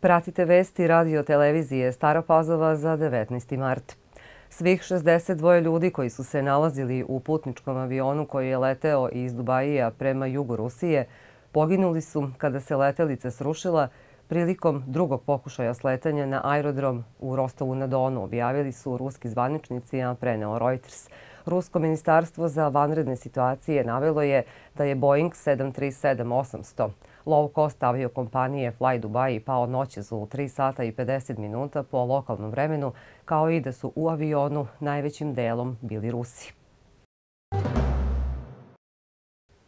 Pratite vesti radio televizije Stara Pazova za 19. mart. Svih 62 ljudi koji su se nalazili u putničkom avionu koji je leteo iz Dubajija prema jugu Rusije poginuli su kada se letelica srušila prilikom drugog pokušaja sletanja na aerodrom u Rostovu na Donu, objavili su ruski zvaničnici, a preneo Reuters. Rusko ministarstvo za vanredne situacije navelo je da je Boeing 737-800 low cost aviokompanije Fly Dubai pao noćez u 3 sata i 50 minuta po lokalnom vremenu, kao i da su u avionu najvećim delom bili Rusi.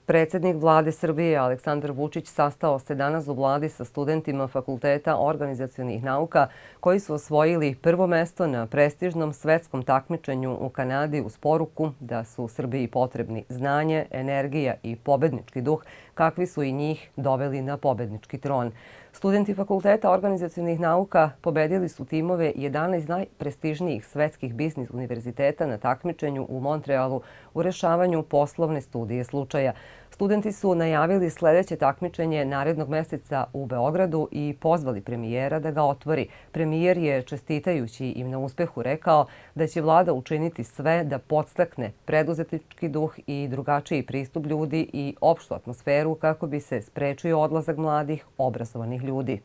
Predsednik vlade Srbije Aleksandar Vučić sastao se danas u vladi sa studentima Fakulteta organizacijonih nauka koji su osvojili prvo mesto na prestižnom svetskom takmičenju u Kanadi uz poruku da su Srbiji potrebni znanje, energija i pobednički duh kakvi su i njih doveli na pobednički tron. Studenti Fakulteta organizacijonih nauka pobedili su timove 11 najprestižnijih svetskih biznis univerziteta na takmičenju u Montrealu u rešavanju poslovne studije slučaja. Studenti su najavili sledeće takmičenje narednog meseca u Beogradu i pozvali premijera da ga otvori. Premijer je, čestitajući im na uspehu, rekao da će vlada učiniti sve da podstakne preduzetnički duh i drugačiji pristup ljudi i opštu atmosferu kako bi se sprečio odlazak mladih, obrazovanih ljudi.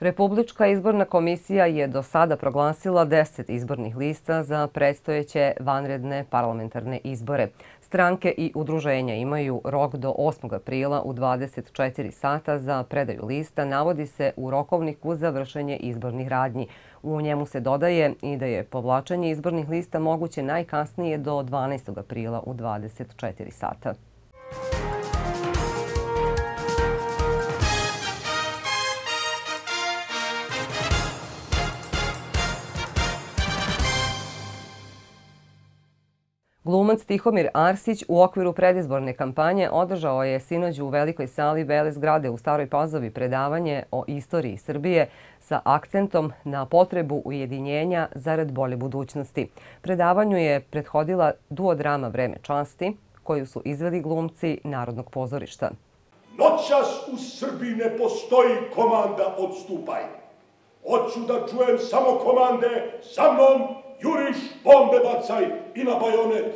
Republička izborna komisija je do sada proglasila 10 izbornih lista za predstojeće vanredne parlamentarne izbore. Stranke i udruženja imaju rok do 8. aprila u 24 sata za predaju lista, navodi se u rokovniku za vršenje izbornih radnji. U njemu se dodaje i da je povlačenje izbornih lista moguće najkasnije do 12. aprila u 24 sata. Glumac Tihomir Arsić u okviru predizborne kampanje održao je sinođu u velikoj sali Bele zgrade u Staroj Pazovi predavanje o istoriji Srbije sa akcentom na potrebu ujedinjenja zarad bolje budućnosti. Predavanju je prethodila duodrama Vreme časti, koju su izveli glumci Narodnog pozorišta. Noćas u Srbiji ne postoji komanda odstupaj. Hoću da čujem samo komande sa mnom juriš, bombe bacaj i na bajonet.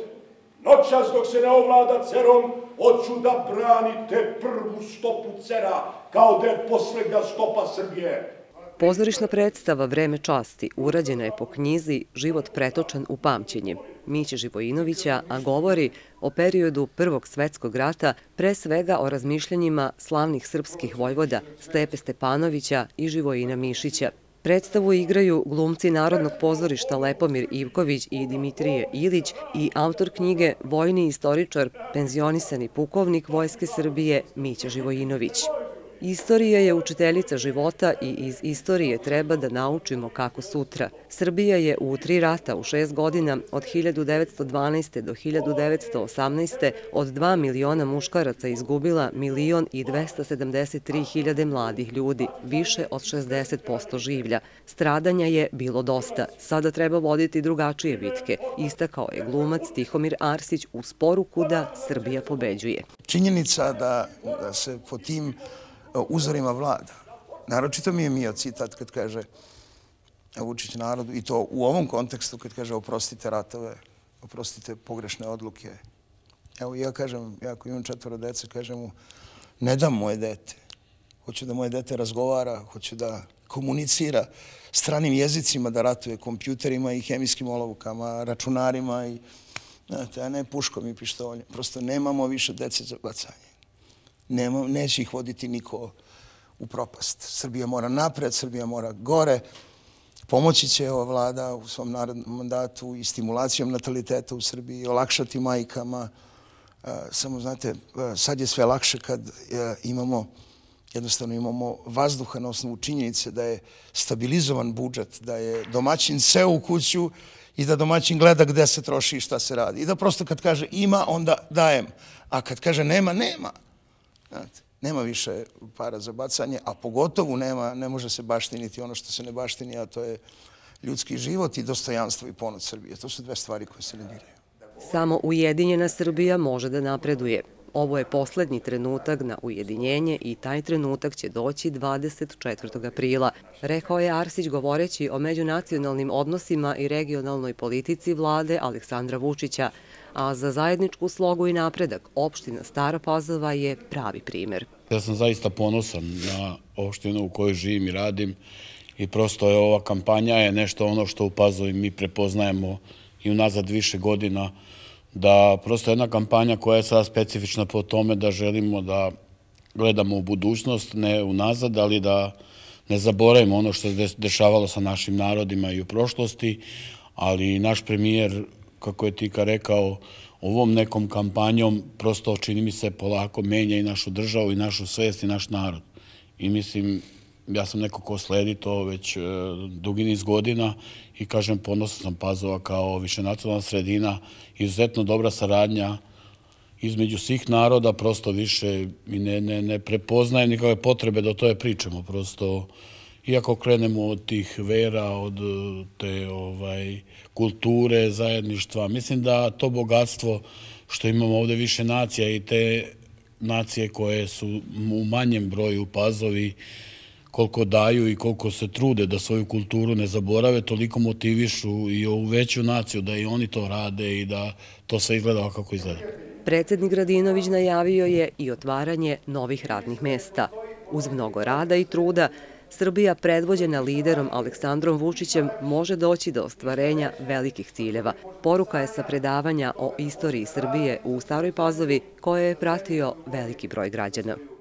Noćas dok se ne ovlada cerom, hoću da branite prvu stopu cera, kao da je poslednja stopa Srbije. Pozorišna predstava Vreme časti urađena je po knjizi Život pretočan u pamćenje Miće Živojinovića, a govori o periodu Prvog svetskog rata, pre svega o razmišljanjima slavnih srpskih vojvoda Stepe Stepanovića i Živojina Mišića. Predstavu igraju glumci Narodnog pozorišta Lepomir Ivković i Dimitrije Ilić i autor knjige Vojni istoričar, penzionisani pukovnik Vojske Srbije Mića Živojinović. Istorija je učiteljica života i iz istorije treba da naučimo kako sutra. Srbija je u tri rata u šest godina od 1912. do 1918. od 2 miliona muškaraca izgubila milion i 273 hiljade mladih ljudi, više od 60% življa. Stradanja je bilo dosta. Sada treba voditi drugačije bitke, istakao je glumac Tihomir Arsić u sporuku da Srbija pobeđuje. Činjenica da, da se po tim uzorima vlada. Naročito mi je Mio citat kad kaže Vučić narodu, i to u ovom kontekstu kad kaže oprostite ratove, oprostite pogrešne odluke. Evo ja kažem, ja ako imam četvora dece, kažem mu, ne dam moje dete. Hoću da moje dete razgovara, hoću da komunicira stranim jezicima, da ratuje kompjuterima i hemijskim olovkama, računarima i znate, a ne puškom i pištoljem. Prosto nemamo više dece za bacanje. Nema, neće ih voditi niko u propast. Srbija mora napred, Srbija mora gore. Pomoći će ova vlada u svom narodnom mandatu i stimulacijom nataliteta u Srbiji, olakšati majkama. E, samo, znate, e, sad je sve lakše kad e, imamo jednostavno imamo vazduha na osnovu činjenice da je stabilizovan budžet, da je domaćin seo u kuću i da domaćin gleda gde se troši i šta se radi. I da prosto kad kaže ima, onda dajem. A kad kaže nema, nema. Nema više para za bacanje, a pogotovo nema, ne može se baštiniti ono što se ne baštini, a to je ljudski život i dostojanstvo i ponos Srbije. To su dve stvari koje se negiraju. Samo ujedinjena Srbija može da napreduje. Ovo je poslednji trenutak na ujedinjenje i taj trenutak će doći 24. aprila, rekao je Arsić govoreći o međunacionalnim odnosima i regionalnoj politici vlade Aleksandra Vučića, a za zajedničku slogu i napredak opština Stara Pazova je pravi primer. Ja sam zaista ponosan na opštinu u kojoj živim i radim i prosto je ova kampanja je nešto ono što u Pazovi mi prepoznajemo i unazad više godina, da prosto jedna kampanja koja je sada specifična po tome da želimo da gledamo u budućnost, ne unazad, ali da ne zaboravimo ono što se dešavalo sa našim narodima i u prošlosti, ali naš premijer, kako je Tika rekao, ovom nekom kampanjom prosto čini mi se polako menja i našu državu i našu svest i naš narod. I mislim, ja sam neko ko sledi to već e, dugi niz godina i kažem ponosno sam Pazova kao višenacionalna sredina, izuzetno dobra saradnja između svih naroda, prosto više i ne, ne, ne prepoznajem nikakve potrebe da o tome pričamo, prosto iako krenemo od tih vera, od te ovaj, kulture, zajedništva, mislim da to bogatstvo što imamo ovde više nacija i te nacije koje su u manjem broju pazovi, koliko daju i koliko se trude da svoju kulturu ne zaborave, toliko motivišu i ovu veću naciju da i oni to rade i da to sve izgleda kako izgleda. Predsednik Radinović najavio je i otvaranje novih radnih mesta. Uz mnogo rada i truda, Srbija predvođena liderom Aleksandrom Vučićem može doći do ostvarenja velikih ciljeva. Poruka je sa predavanja o istoriji Srbije u Staroj Pazovi koje je pratio veliki broj građana.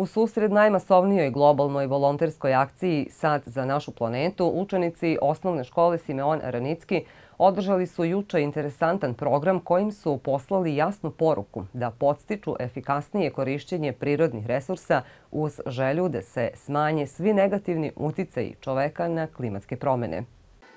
U susred najmasovnijoj globalnoj volonterskoj akciji Sad za našu planetu, učenici osnovne škole Simeon Aranicki održali su juče interesantan program kojim su poslali jasnu poruku da podstiču efikasnije korišćenje prirodnih resursa uz želju da se smanje svi negativni uticaji čoveka na klimatske promene.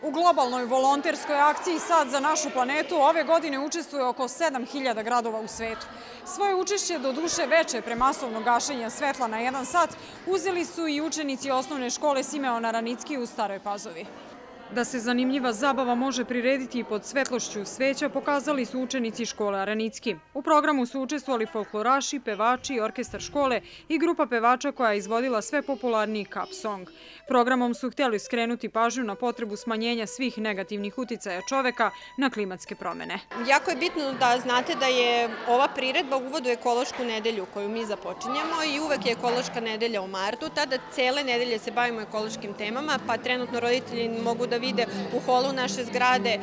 U globalnoj volonterskoj akciji Sad za našu planetu ove godine učestvuje oko 7000 gradova u svetu. Svoje učešće do duše veće pre masovnog gašenja svetla na jedan sat uzeli su i učenici osnovne škole Simeona Ranicki u Staroj Pazovi. Da se zanimljiva zabava može prirediti i pod svetlošću sveća pokazali su učenici škole Aranicki. U programu su učestvovali folkloraši, pevači, orkestar škole i grupa pevača koja je izvodila sve popularniji cup song. Programom su hteli skrenuti pažnju na potrebu smanjenja svih negativnih uticaja čoveka na klimatske promene. Jako je bitno da znate da je ova priredba uvod u ekološku nedelju koju mi započinjamo i uvek je ekološka nedelja u martu. Tada cele nedelje se bavimo ekološkim temama, pa trenutno roditelji mogu da vide u holu naše zgrade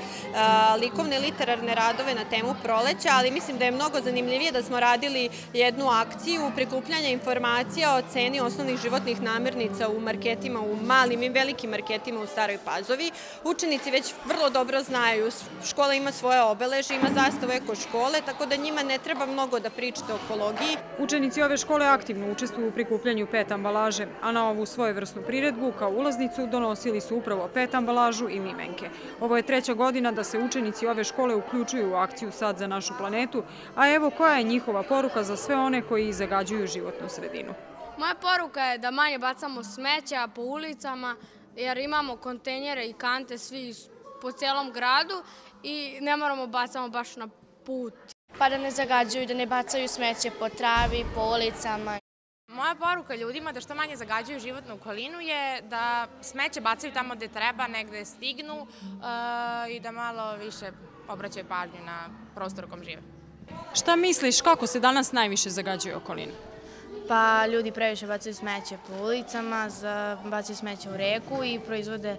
likovne literarne radove na temu proleća, ali mislim da je mnogo zanimljivije da smo radili jednu akciju prikupljanja informacija o ceni osnovnih životnih namirnica u marketima, u malim i velikim marketima u Staroj Pazovi. Učenici već vrlo dobro znaju, škola ima svoje obeleže, ima zastavu eko škole, tako da njima ne treba mnogo da pričate o ekologiji. Učenici ove škole aktivno učestvuju u prikupljanju pet ambalaže, a na ovu svojevrsnu priredbu kao ulaznicu donosili su upravo pet ambalažu i limenke. Ovo je treća godina da se učenici ove škole uključuju u akciju Sad za našu planetu, a evo koja je njihova poruka za sve one koji zagađuju životnu sredinu. Moja poruka je da manje bacamo smeća po ulicama, jer imamo kontenjere i kante svi po celom gradu i ne moramo bacamo baš na put. Pa da ne zagađuju, da ne bacaju smeće po travi, po ulicama. Moja poruka ljudima da što manje zagađuju životnu okolinu je da smeće bacaju tamo gde treba, negde stignu uh, i da malo više obraćaju pažnju na prostor u kom žive. Šta misliš kako se danas najviše zagađuje okolina? Pa ljudi previše bacaju smeće po ulicama, bacaju smeće u reku i proizvode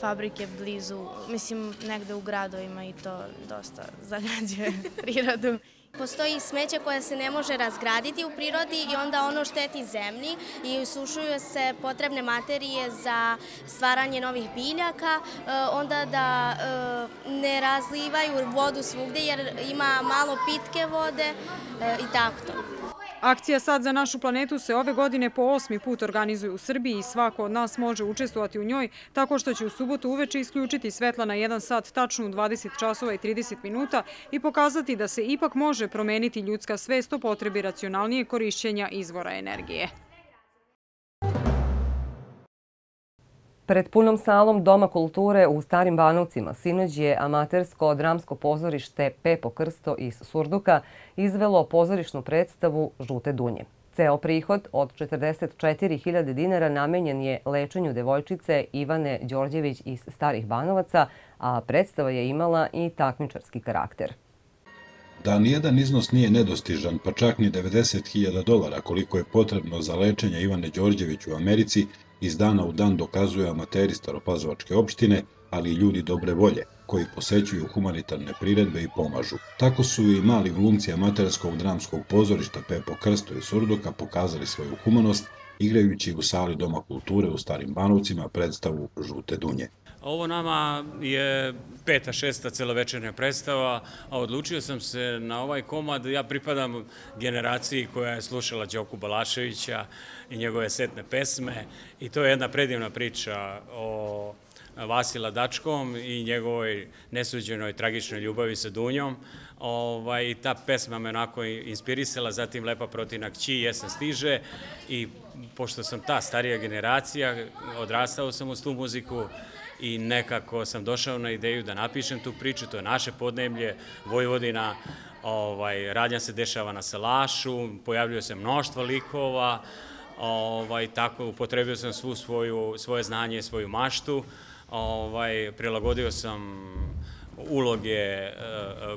fabrike blizu, mislim negde u gradovima i to dosta zagađuje prirodu. Postoji smeće koje se ne može razgraditi u prirodi i onda ono šteti zemlji i usušuju se potrebne materije za stvaranje novih biljaka, e, onda da e, ne razlivaju vodu svugde jer ima malo pitke vode e, i tako to. Akcija Sad za našu planetu se ove godine po osmi put organizuje u Srbiji i svako od nas može učestvovati u njoj tako što će u subotu uveče isključiti svetla na jedan sat tačno u 20 časova i 30 minuta i pokazati da se ipak može promeniti ljudska svest o potrebi racionalnije korišćenja izvora energije. Pred punom salom Doma kulture u Starim Banovcima sinoć je amatersko dramsko pozorište Pepo Krsto iz Surduka izvelo pozorišnu predstavu Žute dunje. Ceo prihod od 44.000 dinara namenjen je lečenju devojčice Ivane Đorđević iz Starih Banovaca, a predstava je imala i takmičarski karakter. Da nijedan iznos nije nedostižan, pa čak ni 90.000 dolara koliko je potrebno za lečenje Ivane Đorđević u Americi, iz dana u dan dokazuju amateri Staropazovačke opštine, ali i ljudi dobre volje, koji posećuju humanitarne priredbe i pomažu. Tako su i mali glumci amaterskog dramskog pozorišta Pepo Krsto i Surduka pokazali svoju humanost, igrajući u sali Doma kulture u Starim Banovcima predstavu Žute dunje. Ovo nama je peta, šesta celovečernja predstava, a odlučio sam se na ovaj komad. Ja pripadam generaciji koja je slušala Đoku Balaševića i njegove setne pesme i to je jedna predivna priča o Vasila Dačkom i njegovoj nesuđenoj tragičnoj ljubavi sa Dunjom. Ovaj, ta pesma me onako inspirisala, zatim Lepa protina kći, Jesen stiže i pošto sam ta starija generacija, odrastao sam uz tu muziku, i nekako sam došao na ideju da napišem tu priču, to je naše podneblje, Vojvodina, ovaj, radnja se dešava na Salašu, pojavljuje se mnoštvo likova, ovaj, tako upotrebio sam svu svoju, svoje znanje, svoju maštu, ovaj, prilagodio sam uloge e,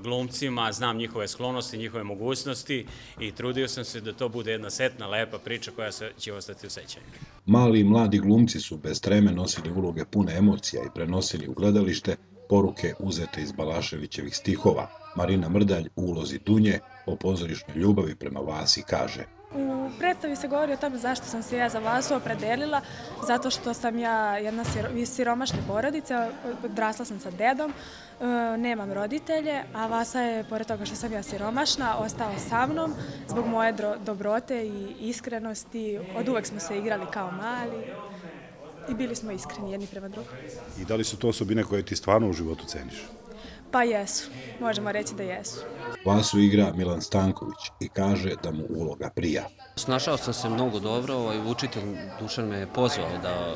glumcima, znam njihove sklonosti, njihove mogućnosti i trudio sam se da to bude jedna setna, lepa priča koja će ostati u sećanju. Mali i mladi glumci su bez treme nosili uloge pune emocija i prenosili u gledalište poruke uzete iz Balaševićevih stihova. Marina Mrdalj u ulozi Dunje o pozorišnoj ljubavi prema Vasi kaže – U predstavi se govori o tome zašto sam se ja za Vasu opredelila, zato što sam ja jedna siromašna porodica, odrasla sam sa dedom, e, nemam roditelje, a Vasa je, pored toga što sam ja siromašna, ostao sa mnom zbog moje dobrote i iskrenosti. Od uvek smo se igrali kao mali i bili smo iskreni jedni prema drugom. I da li su to osobine koje ti stvarno u životu ceniš? Pa jesu, možemo reći da jesu. Vasu igra Milan Stanković i kaže da mu uloga prija. Snašao sam se mnogo dobro, ovaj, učitelj Dušan me je pozvao da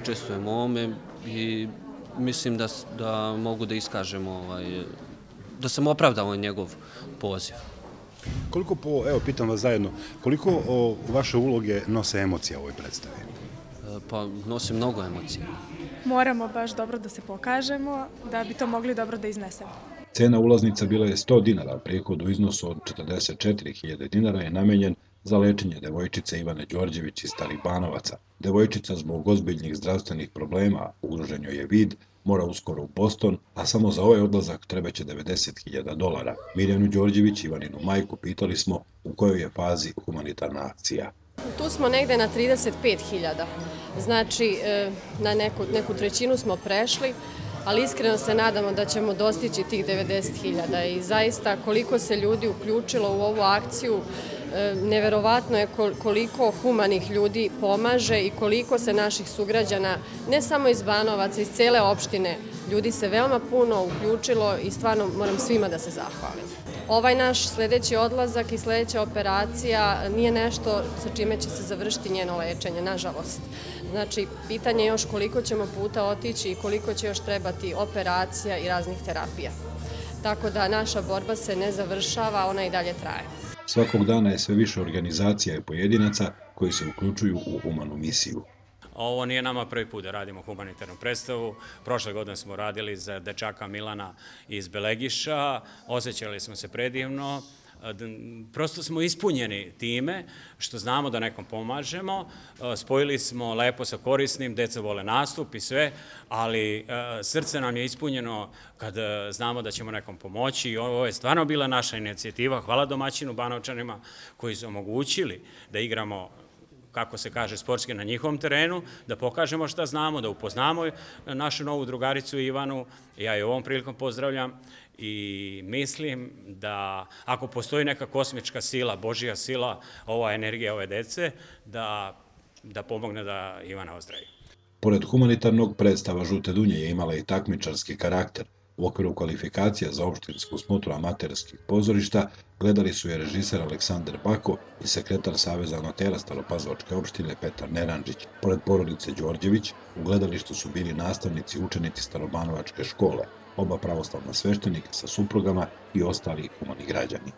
učestvujem u ovome i mislim da, da mogu da iskažem, ovaj, da sam opravdao njegov poziv. Koliko po, evo pitam vas zajedno, koliko o, vaše uloge nose emocija u ovoj predstavi? Pa nosi mnogo emocija moramo baš dobro da se pokažemo da bi to mogli dobro da iznesemo. Cena ulaznica bila je 100 dinara, prihod u iznosu od 44.000 dinara je namenjen za lečenje devojčice Ivane Đorđević iz Starih Banovaca. Devojčica zbog ozbiljnih zdravstvenih problema, ugroženju je vid, mora uskoro u Boston, a samo za ovaj odlazak trebaće 90.000 dolara. Mirjanu Đorđević, Ivaninu majku, pitali smo u kojoj je fazi humanitarna akcija. Tu smo negde na 35.000, znači e, na neku, neku trećinu smo prešli, ali iskreno se nadamo da ćemo dostići tih 90.000 i zaista koliko se ljudi uključilo u ovu akciju, e, neverovatno je koliko humanih ljudi pomaže i koliko se naših sugrađana, ne samo iz Banovaca, iz cele opštine, ljudi se veoma puno uključilo i stvarno moram svima da se zahvalim. Ovaj naš sledeći odlazak i sledeća operacija nije nešto sa čime će se završiti njeno lečenje, nažalost. Znači, pitanje je još koliko ćemo puta otići i koliko će još trebati operacija i raznih terapija. Tako da naša borba se ne završava, ona i dalje traje. Svakog dana je sve više organizacija i pojedinaca koji se uključuju u humanu misiju. Ovo nije nama prvi put da radimo humanitarnu predstavu. Prošle godine smo radili za dečaka Milana iz Belegiša, osjećali smo se predivno, prosto smo ispunjeni time što znamo da nekom pomažemo, spojili smo lepo sa korisnim, deca vole nastup i sve, ali e, srce nam je ispunjeno kad znamo da ćemo nekom pomoći i ovo je stvarno bila naša inicijativa. Hvala domaćinu Banovčanima koji su omogućili da igramo kako se kaže, sportski na njihovom terenu, da pokažemo šta znamo, da upoznamo našu novu drugaricu Ivanu. Ja je ovom prilikom pozdravljam i mislim da ako postoji neka kosmička sila, Božija sila, ova energija ove dece, da, da pomogne da Ivana ozdravi. Pored humanitarnog predstava Žute Dunje je imala i takmičarski karakter. U okviru kvalifikacija za opštinsku smutru amaterskih pozorišta gledali su je režiser Aleksandar Bako i sekretar Saveza notera Staropazovačke opštine Petar Neranđić. Pored porodice Đorđević, u gledalištu su bili nastavnici i učenici Starobanovačke škole, oba pravoslavna sveštenika sa suprugama i ostali humani građani.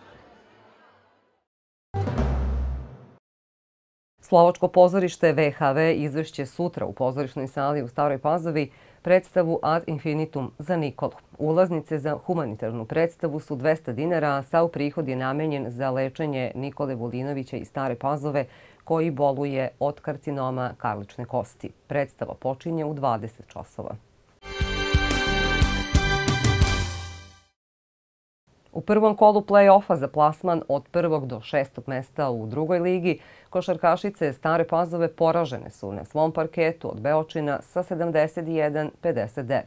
Slovačko pozorište VHV izvešće sutra u pozorišnoj sali u Staroj Pazovi predstavu Ad Infinitum za Nikolu. Ulaznice za humanitarnu predstavu su 200 dinara, a sav prihod je namenjen za lečenje Nikole Vulinovića iz Stare Pazove, koji boluje od karcinoma karlične kosti. Predstava počinje u 20 časova. U prvom kolu play-offa za plasman od prvog do šestog mesta u drugoj ligi, košarkašice Stare Pazove poražene su na svom parketu od Beočina sa 71-59.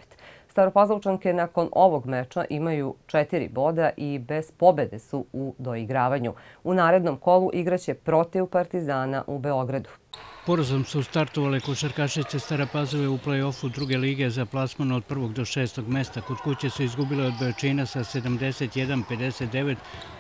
Staropazovčanke nakon ovog meča imaju četiri boda i bez pobede su u doigravanju. U narednom kolu igraće protiv Partizana u Beogradu. Porazom su startovale košarkašice Stara Pazove u play-offu druge lige za plasman od prvog do šestog mesta. Kod kuće su izgubile od Beočina sa 71-59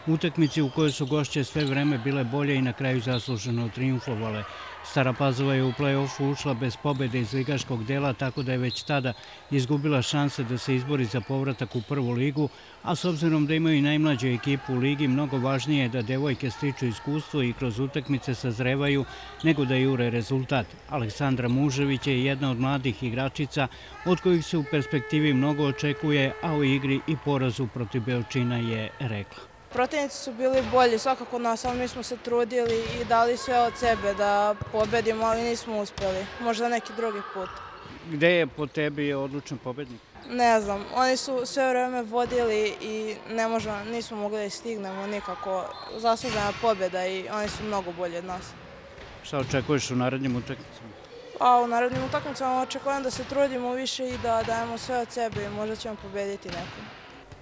utakmici u kojoj su gošće sve vreme bile bolje i na kraju zasluženo triumfovale. Stara Pazova je u play-offu ušla bez pobede iz ligaškog dela, tako da je već tada izgubila šanse da se izbori za povratak u prvu ligu, a s obzirom da imaju najmlađu ekipu u ligi, mnogo važnije je da devojke stiču iskustvo i kroz utakmice sazrevaju nego da jure rezultat. Aleksandra Mužević je jedna od mladih igračica od kojih se u perspektivi mnogo očekuje, a u igri i porazu protiv Beočina je rekla. Protivnici su bili bolji svakako nas, ali mi smo se trudili i dali sve od sebe da pobedimo, ali nismo uspjeli. Možda neki drugi put. Gde je po tebi odlučan pobednik? Ne znam, oni su sve vreme vodili i ne možemo, nismo mogli da stignemo nikako. Zaslužena pobjeda i oni su mnogo bolji od nas. Šta očekuješ u narednim utakmicama? A u narednim utakmicama očekujem da se trudimo više i da dajemo sve od sebe i možda ćemo pobediti nekom.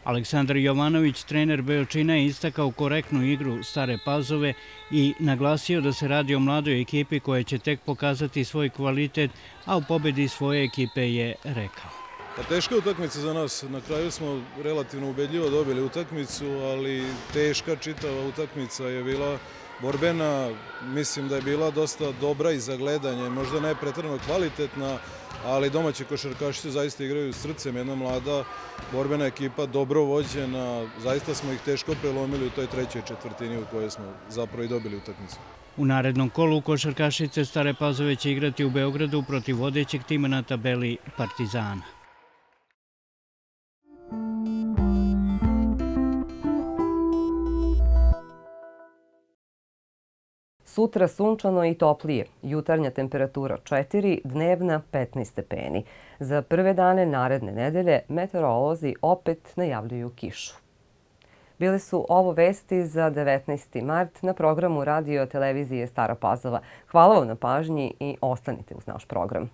Aleksandar Jovanović, trener Beočina, je istakao korektnu igru Stare Pazove i naglasio da se radi o mladoj ekipi koja će tek pokazati svoj kvalitet, a u pobedi svoje ekipe je rekao. Pa teška utakmica za nas. Na kraju smo relativno ubedljivo dobili utakmicu, ali teška čitava utakmica je bila borbena. Mislim da je bila dosta dobra i za gledanje, možda ne pretrano kvalitetna, ali domaće košarkašice zaista igraju srcem, jedna mlada borbena ekipa, dobro vođena, zaista smo ih teško prelomili u toj trećoj četvrtini u kojoj smo zapravo i dobili utakmicu. U narednom kolu košarkašice Stare Pazove će igrati u Beogradu protiv vodećeg tima na tabeli Partizana. Sutra sunčano i toplije, jutarnja temperatura 4, dnevna 15 stepeni. Za prve dane naredne nedelje meteorolozi opet najavljuju kišu. Bili su ovo vesti za 19. mart na programu radio televizije Stara Pazova. Hvala vam na pažnji i ostanite uz naš program.